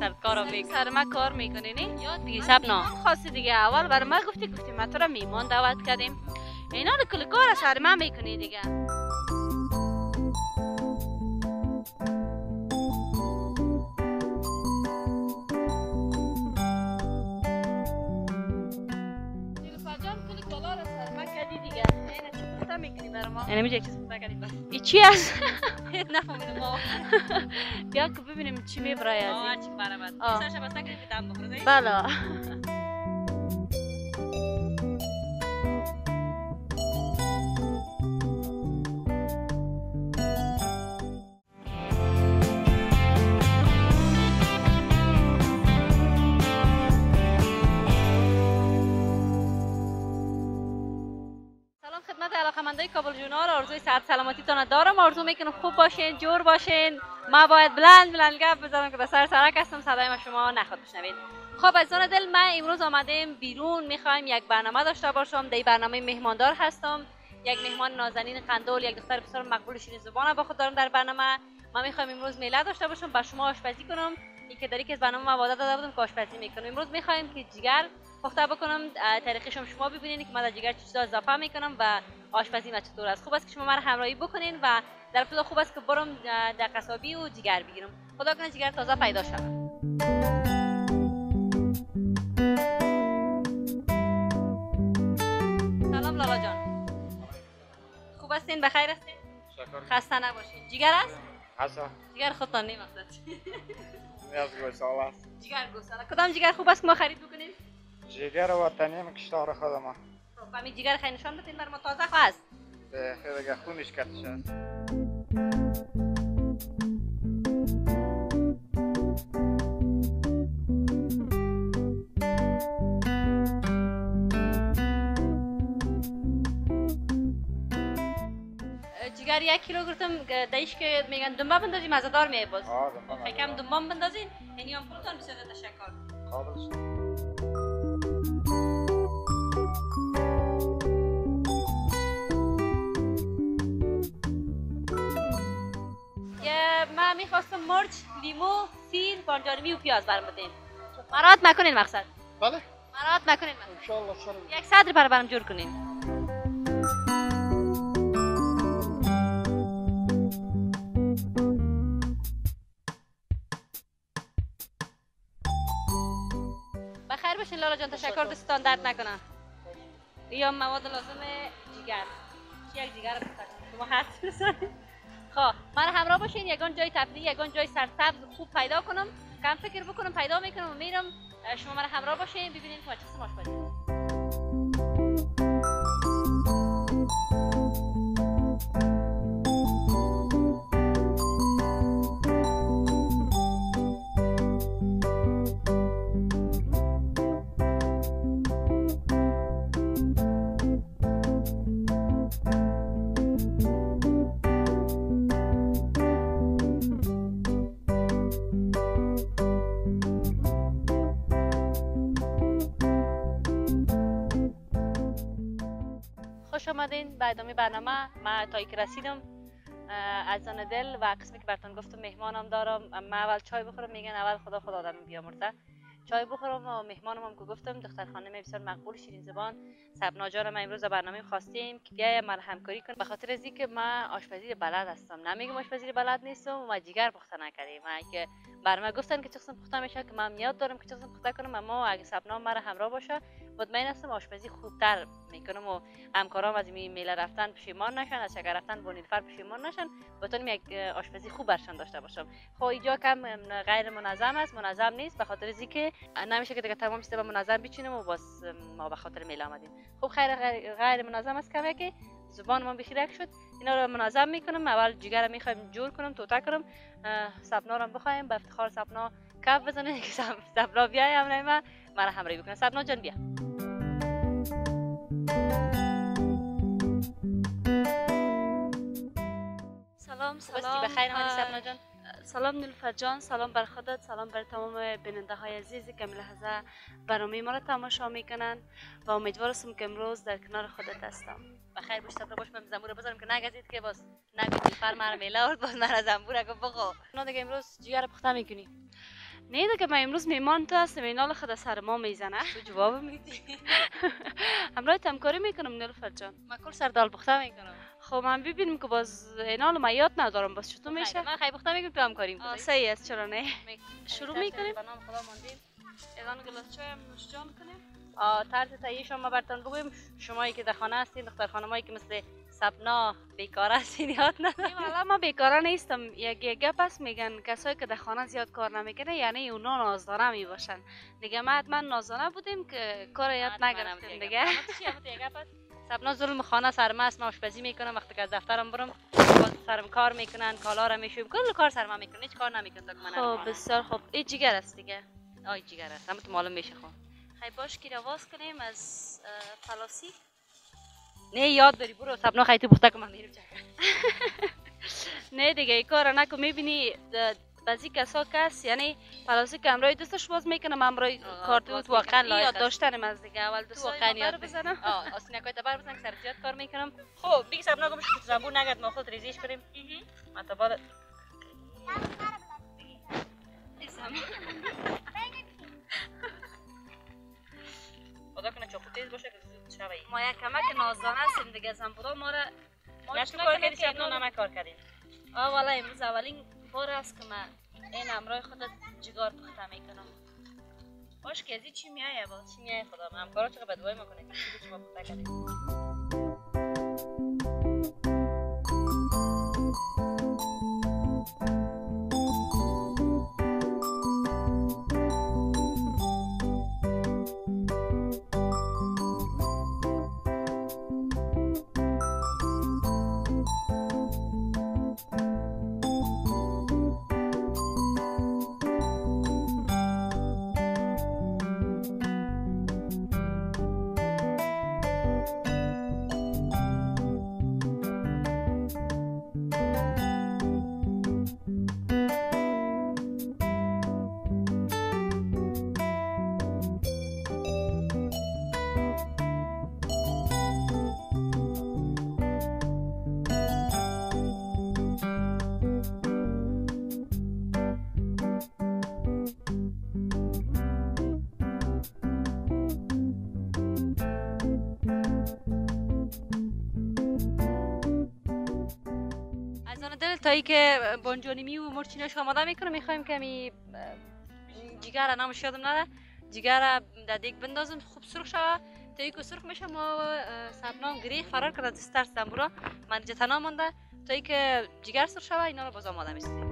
سر کارو می‌کنی سر ما کار می‌کنی نه؟ یاد بگی سبنا خواستی دیگه اول بر ما گفتی گفتی ما تو را میمان دعوت کردیم. اینا رو کل کار سر ما می‌کنی دیگه. کردی دیگه. اینه چی پخته می‌کنی برای ما؟ یعنی میشه چیز بگید بس. ای چی است؟ نفهمیدم ما بیا که ببینیم چی میبرای از آه. چی آه. سرش بس نکنید دم بخوره بله کابل جونار آرزوی صحت سلامتیتان دارم آرزو می‌کنم خوب باشین جور باشین. ما باید بلند بلند گپ بزنم که به سر سرک هستم. صدای ما شما نخواد بشنوید. خب از آن دل من امروز آمدیم بیرون. می‌خوایم یک برنامه داشته باشم. در برنامه مهماندار هستم. یک مهمان نازنین قندول یک دختر بسیار مقبول شیرین زبان با خود دارم در برنامه. ما می‌خوایم امروز میله داشته باشم. با شما آشپزی کنم. این که از برنامه وعده داده بودم که آشپزی می‌کنم. امروز می‌خوایم که جگر پخته بکنم. طریقش شما ببینید که من در جگر چیزا اضافه می‌کنم و آشپزی ما چطور است. خوب است که شما مرا همراهی بکنین و در ابتدا خوب است که برم در قصابی و جگر بگیرم. خدا کنه جگر تازه پیدا شود. سلام لالا جان. خوب هستین؟ بخیر هستین؟ خسته نباشین. جگر است؟ حسن جگر خودتان نمی‌خواد نیاز گوساله است. جگر گوساله. کدام جگر خوب است که ما خرید بکنیم؟ جگر وطنی هم کشتار خودم خب همین جگر خیلی نشان بدین بر ما تازه به خیلی خونش کتش است جگر یک کیلو گرفتم دیش که میگن دنبه بندازیم مزدار میای باز. آه دفعه خیلی کم دنبه بندازین یعنی هم پولتان بسیار تشکر. قابل شد. می‌خواستم مرچ لیمو سیر بانجانمی و پیاز برام بدین. مراد مکنین مقصد. بله. مراد مکنین مقصد. یک صدر برای برام جور کنین. بخیر باشین لالا جان تشکر دستتان درد نکنه یا مواد لازم جگر یک جگر بخورم؟ شما بزنید. خب من همراه باشین. یگان جای تفریح یگان جای سرسبز. خوب پیدا کنم. کم فکر بکنم پیدا می‌کنم و میرم. شما من همراه باشین. ببینین که چه آشپزی خوش آمدین به ادامه برنامه من تا که رسیدم از آن دل و قسمی که براتون گفتم مهمانم دارم. من اول چای بخورم میگن اول خدا خدا آدم بیامرزه. چای بخورم و مهمانم هم که گفتم دختر خانم بسیار مقبول شیرین زبان. سبنا جان ما امروز برنامه خواستیم که بیای من همکاری کن به خاطر از اینکه من آشپزی بلد هستم. نمیگم آشپزی بلد نیستم و جگر پخته نکردیم. من که بر من گفتن که چه قسم پخته میشه که من یاد دارم که چه قسم پخته کنم اما اگه سبنا مرا همراه باشه مطمئن هستم آشپزی خوبتر می‌کنم و همکارام از این میله رفتن پشیمان نشن از شکر رفتن با نیلوفر پشیمان نشن. بتونیم یک آشپزی خوب برشان داشته باشم. خب اینجا کم غیر منظم است. منظم نیست به خاطر اینکه نمیشه که دیگه تمام به منظم بچینیم و باز ما به خاطر میله آمدیم. خب خیر غیر, منظم است کمه که زبان ما بخیرک شد. اینا رو منظم می‌کنم. اول جگر رو می‌خوایم جور کنم توتا کنم. سبنا رو بخوایم. به افتخار سبنا کف بزنه. که سب- سبنا بیای همراه من مرا همراهی بکنه سبنا جان بیا. سلام سلام بخیر آمدی اه، سبنا جان؟ سلام نیلوفر جان سلام بر خودت سلام بر تمام بیننده های عزیزی که لحظه برنامه ما را تماشا می‌کنن و امیدوار هستم که امروز در کنار خودت هستم. بخیر باش صبر باش من زنبور بذارم که نگزید که باز نگید. فر مر میله آورد باز من از زنبور اگه بگو نه دیگه امروز جگر پخته می‌کنی. نه دیگه من امروز میمان تو هستم اینال خود سر ما می‌زنه. تو جواب میدی. همراه همکاری می‌کنم نیلوفر جان. من کل سر دال پخته می‌کنم. خب من ببینیم که باز اینال ما یاد ندارم باز چطور میشه؟ من خیلی پخته می‌کنم تو همکاریم آه، کنی صحیح است چرا نه؟ شروع می‌کنیم؟ به نام خدا ماندیم الان گلاس چای هم نوش جان کنیم طرز تهیه شما برتون بگویم شمایی که در خانه هستین دختر خانمایی که مثل سپنا بیکار هستین یاد ندارم. حالا ما بیکاره نیستم. یک یک گپ است میگن کسایی که در خانه زیاد کار نمی‌کنه یعنی اونا نازدانه می‌باشن. دیگه ما حتما نازدانه بودیم که کار یاد نگرفتیم دیگه. سپنا ظلم خانه سرم است من آشپزی می‌کنم وقتی که از دفترم برم باز سرم کار می‌کنن کالا را می‌شویم کل کار سر من می‌کنن هیچ کار نمی‌کنن تا من خب. بسیار خوب این جگر است دیگه. آی جگر است همه تو معلوم میشه خب. خیلی باش که رواز کنیم از اه، پلاسی نه یاد داری برو سپنا خیلی تو پخته که من میرم نه دیگه این کار نکن می‌بینی بعضی کسا کس یعنی پلاسی که امرای دوستش باز می‌کنم امرای آه، کار تو تو واقعاً لایق. داشتنم از دیگه. اول تو دوستای واقعا یاد. بزنم. آه آسینکای تبر بزن که سر زیاد کار می‌کنم. خب بیگ سپنا گمش که زبون نگرد ما خود ریزیش بریم بعد خدا کنه چاقو تیز باشه که زود شوی. ما یک کمک نازدانه هستیم دیگه زنبورا ما را ما کار کنیم؟ کردی که سپنا اینا- نمک کار کردیم. آه والا امروز اولین بار است که من این امرای خودت جگار پخته می‌کنم باش که از این چی میایه باز چی میای خدا؟ همکارا چقدر بدوای ما کنه که چی شما پخته تایی که بانجانیمی و مرچیناش آماده می‌کنم می‌خوایم کمی جگر نامش یادم نره. جگر در دیگ بندازم خوب سرخ شوه. تایی که سرخ میشه ما سبنام گریخ فرار کرده از ترس دنبورا من تنها مانده. تایی که جگر سرخ شوه اینا رو باز آماده می‌سازیم.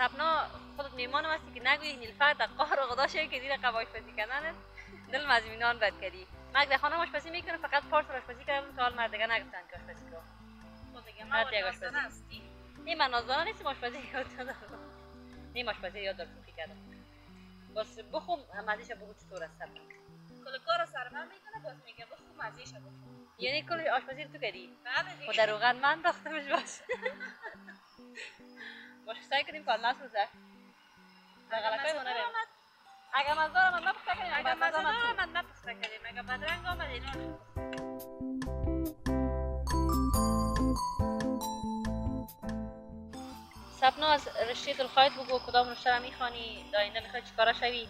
سبنا خودت میمانم هستی که نگویی نیلفر در قهر و غدا که دیره قواش پسی کردن دل از اینان بد کردی. من در خانه آشپزی می‌کنم فقط پارس آشپزی کردم تا حال مردگه نگفتن که آشپزی کن. هر دیگه آشپزی. نه من نازدانه نیستم آشپزی یاد دارم. نه آشپزی یاد دارم شوخی کردم. بس بخوم مزیش بگو چطور است کل کار سر من می‌کنه باز میگه بخو مزیش یعنی کل آشپزی تو کردی؟ بله دیگه. خود روغن من داختمش باش باش سعی کنیم کار نسوزه غلطای ما نریم اگر مزه دارم نپخته کنیم اگر مزه دارم نپخته کردیم اگر بدرنگ آمد اینا سپنا از رشته دلخواهت بگو کدام رشته را می‌خوانی؟ داینده می‌خوای چیکارا شوی؟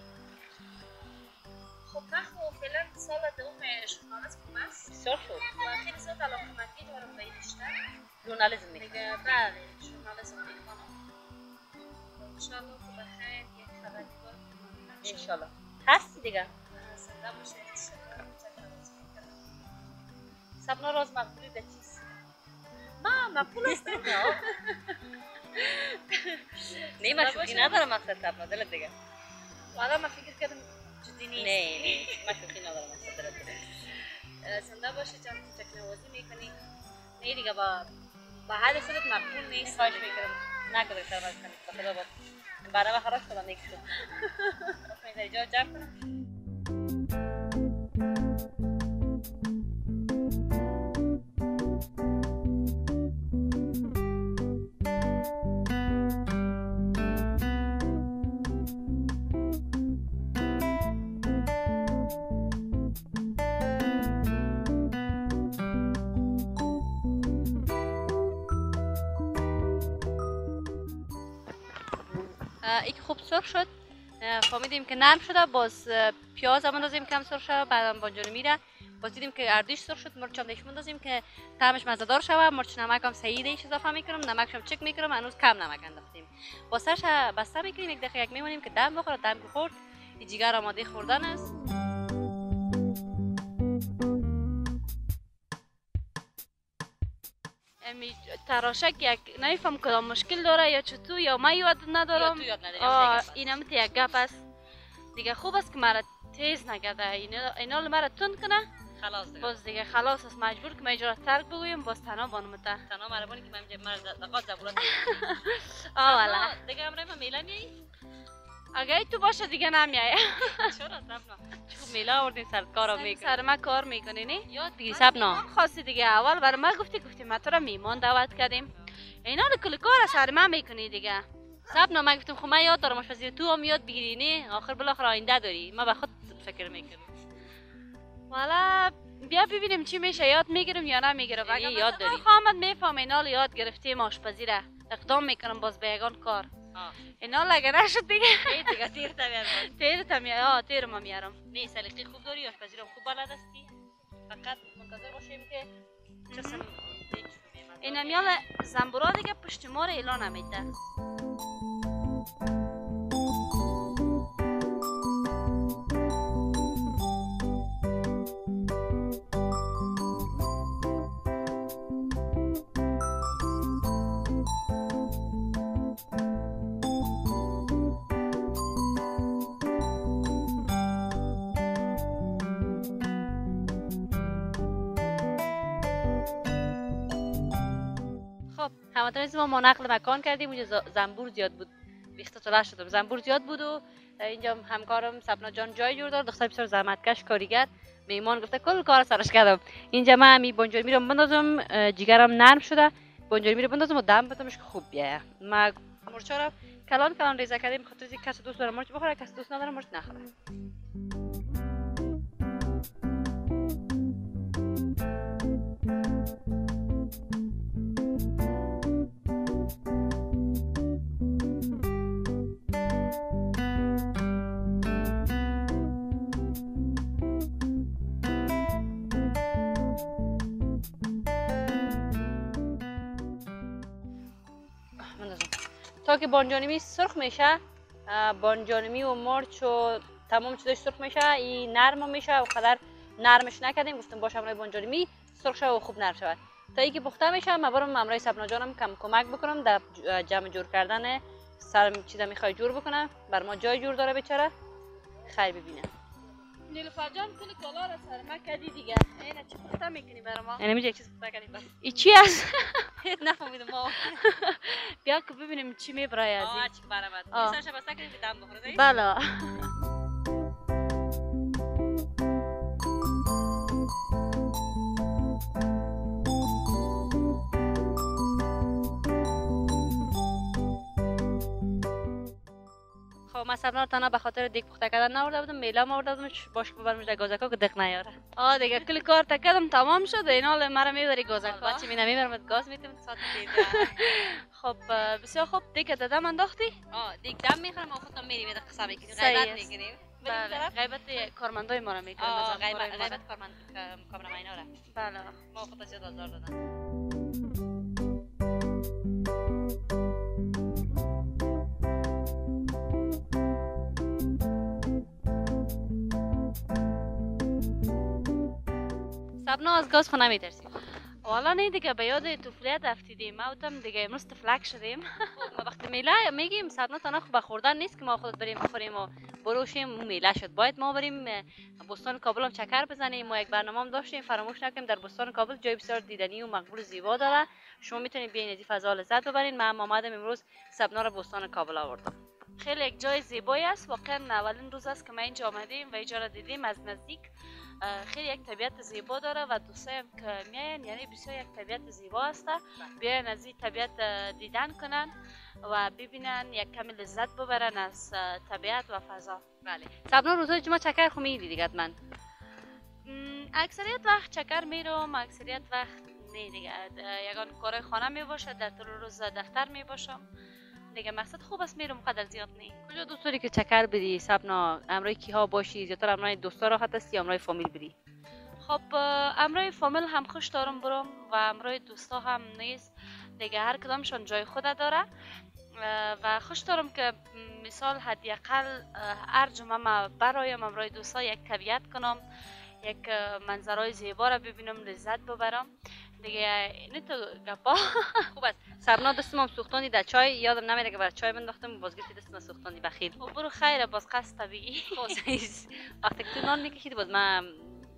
خب من خب فعلا سال دوم ژورنالیسم است. بسیار خوب. و خیلی زیاد علاقمندی دارم به این رشته. ژورنالیسم دیگه بله ژورنالیسم می‌کنم انشاءالله که بخیر یک خبرنگار انشالله هستی دیگه؟ زنده باشه سبنا راز مقبولی در چیست؟ ما مقبول است. نه. من شوخی ندارم مقصد سبنا دلت دیگه حالا من فکر کردم جدی نه نیست. نه من شوخی ندارم مقصد دلت دیگه زنده باشه جان که تکنوازی می‌کنی. نه دیگه با با حد خودت مقبول نیست خواهش می‌کنم. نکنه سر کنید به خدا با برنامه خراب شدم نیکس که خوب سرخ شد. فهمیدیم که نرم شده. باز پیاز هم اندازیم کم سرخ شد بعدم بانجان میره. باز دیدیم که اردیش سرخ شد. مرچ هم دیش اندازیم که طعمش مزهدار شود مرچ نمک هم صحیح دیش اضافه می‌کنم. نمکش هم چک می‌کنم. هنوز کم نمک انداختیم. با سرش بسته می‌کنیم. یک دقیقه یک میمونیم که دم بخوره. دم خورد. این جگر آماده خوردن است. تراشک یک نمیفهم کدام مشکل داره یا چطور یا من یاد ندارم تو یاد اینم یک گپ است دیگه خوب است که مرا تیز نگرده اینا اینا مرا تند کنه خلاص دیگه باز دیگه خلاص است مجبور که من اجرا ترک بگویم باز تنها بانمته تنها مربانی که من مرد دقات زبورت آه والا دیگه امره ما میلا میایی اگه تو باشه دیگه نمیای. چرا سبنا؟ چون میلا آوردین سر کارو می‌کنی سر ما کار می‌کنی نه یاد بگیری سبنا. خواستی دیگه. اول برای ما گفتی گفتی ما تو را میمان دعوت کردیم. اینا رو کل کار سر ما می‌کنی دیگه. سبنا من گفتم خب من یاد دارم آشپزی تو هم یاد بگیری نه آخر بالاخره آینده داری. ما به خود فکر می‌کنم والا بیا ببینیم چی میشه. یاد می‌گیرم یا نمی‌گیرم اگه یاد داری؟ خامد میفهم اینا یاد گرفتیم آشپزی را اقدام می‌کنم باز به یگان کار. اینا لگه نشد دیگه دیگه تیر تبیر باز تیر تمی آه تیر ما میارم سلیقه خوب داری آشپزی رو خوب بلد هستی فقط منتظر باشیم که چسم این میال زنبورا دیگه پشت ما رو اعلان نمیده ما نقل مکان کردیم اونجا زنبور زیاد بود. بیخت طلع شدم. زنبور زیاد بود و اینجا همکارم سپنا جان جای جور داد. دختر بسیار زحمتکش کاریگر. میمان گفته کل کار سرش کردم. اینجا من همی بانجانی رو بندازم جگرم نرم شده. بانجانی رو بندازم و دم بدمش که خوب بیایه ما مرچا کلان کلان ریزه کردیم. خاطر کسی دوست داره مرچ بخوره کسی دوست نداره مرچ نخوره. که بانجانمی سرخ میشه بانجانمی و مرچ و تمام چیزاش سرخ میشه. این نرم میشه و قدر نرمش نکردیم گفتم باشه امروز بانجانمی سرخ شد و خوب نرم شود تا اینکه پخته میشه من برم امروز سپنا جانم کم کمک بکنم در جمع جور کردن سر چیزا می‌خوای جور بکنه. بر ما جای جور داره بیچاره. خیر ببینه. نیلوفر جان کل کالا را سر ما کردی دیگه. اینا چی پخته می‌کنی برای ما؟ یعنی میشه یک چیز پخته کردیم بس ای چی است نفهمیدم ما. بیا که ببینیم چی میبرای از آه این چی برامد آه. سرش بسته کردیم دم بخوره. بله. خب من سبنا تنها به خاطر دیگ پخته کردن نورده بودم میلا ما آورده بودمش باش که ببرمش در گازکا که دق نیاره. آه دیگه کل کار تکدم تمام شد. اینا مرا می‌بری گازکا بچه می نمی‌برم گاز می‌تونم ساعت خب بسیار خوب. دیگه دادم انداختی؟ آه دیگ دم می‌خورم و خودم میریم یه می‌کنیم صحیح غیبت بریم بله غیبت کارمندای ما رو می‌کنیم غیبت کارمند کامراماینا را بله. ما زیاد آزار دادن. سبنا از گاز خونه میترسیم. والا نه دیگه به یاد طفولیت افتیدیم ما بودم دیگه امروز تفلک شدیم. ما وقتی میله میگیم سبنا تنها به خوردن نیست که ما خود بریم بخوریم و بروشیم. میله شد. باید ما بریم بستان کابل هم چکر بزنیم. ما یک برنامه هم داشتیم. فراموش نکنیم در بستان کابل جای بسیار دیدنی و مقبول زیبا داره. شما می‌تونید بیاین از فضا لذت ببرین. من هم آمدم امروز سبنا را بستان کابل آوردم. خیلی یک جای زیبایی است. واقعا اولین روز است که ما اینجا آمدیم و اینجا را دیدیم از نزدیک. خیلی یک طبیعت زیبا داره و دوستای هم که میاین یعنی بسیار یک طبیعت زیبا است بیاین از این طبیعت دیدن کنن و ببینن یک کمی لذت ببرن از طبیعت و فضا. بله. سبنا روزای جمعه چکر خو میدی دیگه من؟ اکثریت وقت چکر میرم اکثریت وقت نه دیگه. یگان کار خانه می باشه در طول روز دفتر می باشم دیگه مقصد خوب است میرم قدر زیاد نه کجا دوست داری که چکر بدی سبنا امرای کیها باشی؟ زیاتر امرای دوستا راحت است یا امرای فامیل بری. خب امرای فامیل هم خوش دارم برم و امرای دوستا هم نیست. دیگه هر کدامشان جای خود داره. و خوش دارم که مثال حداقل هر جمعه ما برایم امرای دوستا یک طبیعت کنم یک منظرهای زیبا را ببینم لذت ببرم. دیگه این تو گپا. خوب است. سبنا دستم هم سوختانی در چای. یادم نمیره که برای چای بنداختم باز گفتی دستم سوختانی بخیل. خب برو خیره باز قصد طبیعی. خب. وقتی که تو نان میکشیدی باز من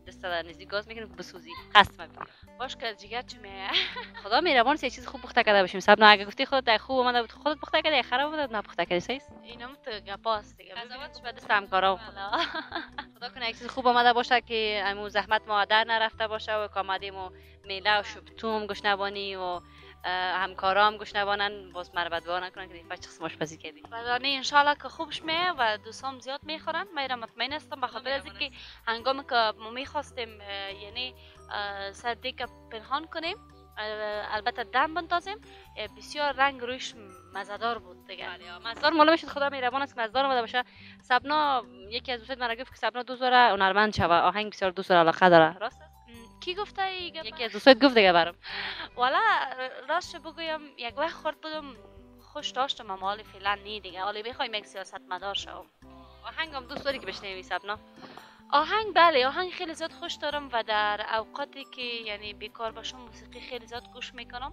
دست در نزدیک گاز می‌کنم که بسوزی بگیرم. باش که جگر میه خدا مهربان است یه چیز خوب پخته کرده باشیم. سبنا اگه گفتی خودت در خوب اومده بود خودت پخته کردی خراب بود نه پخته کردی صحیح است؟ اینم تو گپاست دیگه. قضاوتش به دست همکارا. خدا کنه یک چیز خوب آمده باشه که امو زحمت ما در نرفته باشه و که آمدیم و میله و شبتوم گشنوانی و اه، همکارا هم گشنوانن باز مرا بدبا نکنن که دیگه چخص ماشپزی کردیم. بدانه انشالله که خوبش میه و دوستام زیاد می‌خورن. من مطمئن هستم به خاطر از اینکه هنگامی که ما می‌خواستیم یعنی اه، سردی که پنهان کنیم البته دم بندازیم بسیار رنگ رویش مزدار بود دیگه. مزدار معلوم شد خدا مهربان است که مزدار آمده باشه. سبنا یکی از دوستان من گفت که سبنا دوست داره هنرمند شوه. آهنگ بسیار دوست داره علاقه داره. راست؟ کی گفته ای گپ؟ یکی از دوستات گفت دیگه برام. والا راست بگویم یک وقت خورد بودم خوش داشتم اما حالی فعلا نی دیگه. حالی بخوایم یک سیاست مدار شوم آهنگ هم دوست داری که بشنوی سبنا آهنگ بله آهنگ خیلی زیاد خوش دارم و در اوقاتی که یعنی بیکار باشم موسیقی خیلی زیاد گوش می‌کنم.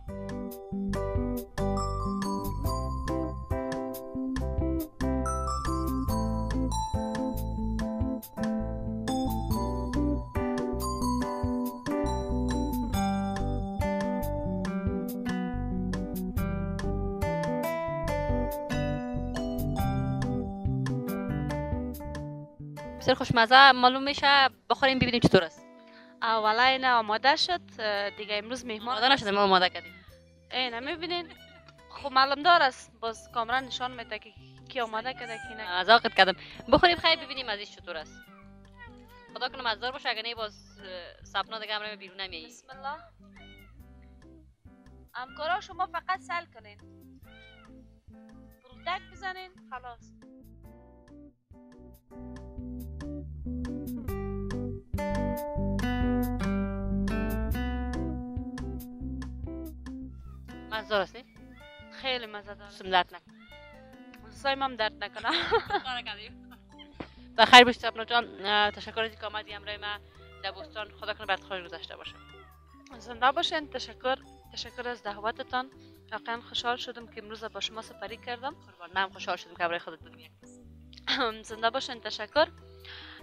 بسیار خوشمزه. معلوم میشه بخوریم ببینیم چطور است. اولا این آماده شد. دیگه امروز مهمان آماده نشده ما آماده کردیم. اینه می‌بینین. خب معلوم دار است. باز کامرا نشان میده که کی آماده کرده کی نه. مذاقت کردم. بخوریم خیلی ببینیم ازش چطور است. خدا کنه مزدار باشه اگه نه باز اه، سبنا دیگه همراه بیرون نمیایی بسم الله. همکارا شما فقط سل کنین. پرودک بزنین خلاص. مزدار هستی؟ خیلی مزه داره درد نکن سایم هم درد نکنه بخیر باشی سبنا جان اه، تشکر از اینکه آمدی همراه ما در بستان خدا کنه برات خوش گذشته باشه. زنده باشین. تشکر. تشکر از دعوتتان. واقعا خوشحال شدم که امروز با شما سپری کردم. قربان. من خوشحال شدم که همراه خودت بودم. زنده باشین. تشکر.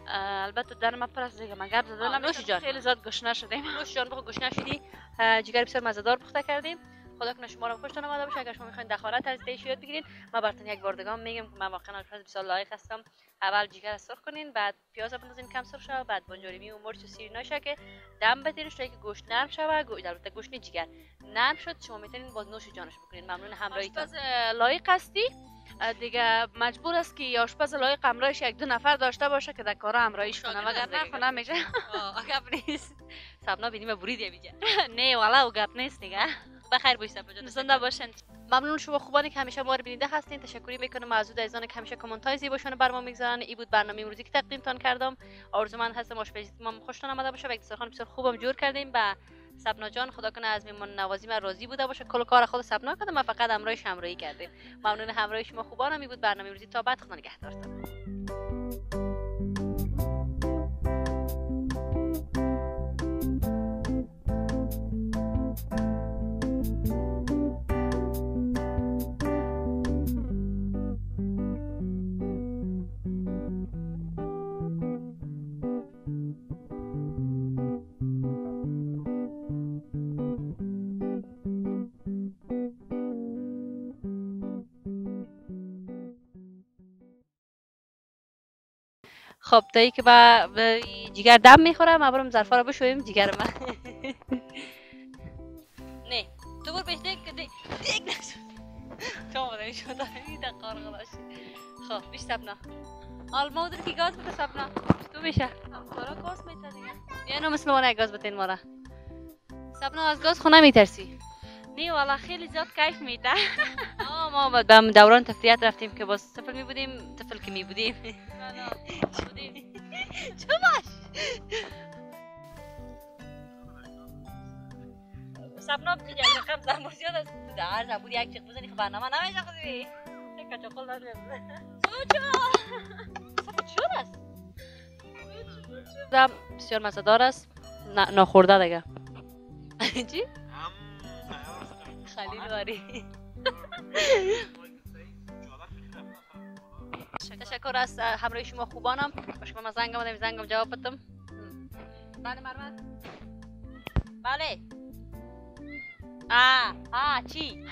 البته در ما پر از دیگه. زدن نوش جان. خیلی زیاد گشنه شدیم نوش جان گوش نشدی. اه، جگر بسیار مزهدار پخته کردیم. خدا کنه. شما رو هم خوشتون آمده باشه. اگر شما می‌خواین دخالت تهیه یاد بگیرین. ما براتون یک بار دیگه میگم. که من واقعا آشپز بسیار لایق هستم اول جگر سرخ کنین بعد پیاز بندازین کم سرخ شه بعد بنجارمی و مرچ و سیر نشه که دم بدینش تا اینکه گوشت نرم شه گو... البته گوشت جگر نرم شد. شما می‌تونین باز نوش جانش بکنین. ممنون همراهیتون لایق هستی؟ دیگه مجبور است که یه آشپز لایق همراهش یک دو نفر داشته باشه که در کارا همراهیش کنه وگرنه دیگه. خو نمیشه آه، گپ نیست. سبنا بینیم برید یا بیجا نه والا گپ نیست دیگه. بخیر باشید جان زنده باشین. ممنون شما خوبانی که همیشه ما رو بیننده هستین. تشکری می‌کنم از عزیزان که همیشه کامنت های زیباشون بر ما می‌گذارن. این بود برنامه امروزی که تقدیمتان کردم. آرزومند هستم ما خوشتون آمده باشه و یک دسترخوان بسیار خوبم جور کردیم و سبنا جان خدا کنه از میمون نوازی من راضی بوده باشه. کل کار خود سبنا کرده ما فقط همراهش همراهی کردیم. ممنون همراهی شما خوبانم. بود برنامه امروزی تا بعد. خدا نگهدارتون. خب تا که با جگر دم می‌خوره ما برم ظرفا رو بشویم جگر من. نه تو برو بهش دیگ دیگ دیگ نشد تو بودم شد این دقار غلاش خب بیش سبنا آل مودر کی گاز بده سبنا تو میشه. همکارا گاز میته دیگه. یا نو مثل ما گاز بتین ما را سبنا از گاز خونه میترسی. نه والا خیلی زیاد کیف میده. ما دم دوران تفریحات رفتیم که باز طفل می بودیم طفل که می بودیم چه باش سبنا یک رقم زنبور زیاد است. در زنبور یک بزنی خب برنامه نمیشه خودی یک کچاقل دار سوچا سبنا چود است. دم بسیار مزدار است. ناخورده دیگه. چی؟ خلیل واری. تشکر از همراه شما خوبانم با شما من زنگ آمدم زنگم جواب بدم بله مرمت بله. آه آه چی؟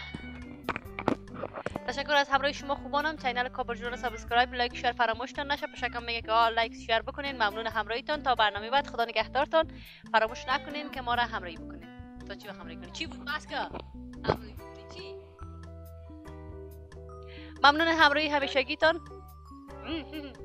تشکر از همراه شما خوبانم. channel کابل جون subscribe like share فراموشتان نشه. پشکم میگه که آه like share بکنین. ممنون همراهیتان. تا برنامه بعد خدا نگهدارتان. فراموش نکنین که ما را همراهی بکنین. تا چی همراهی کنین؟ چی بود؟ که. همراهی ممنون همراهی همیشگیتان.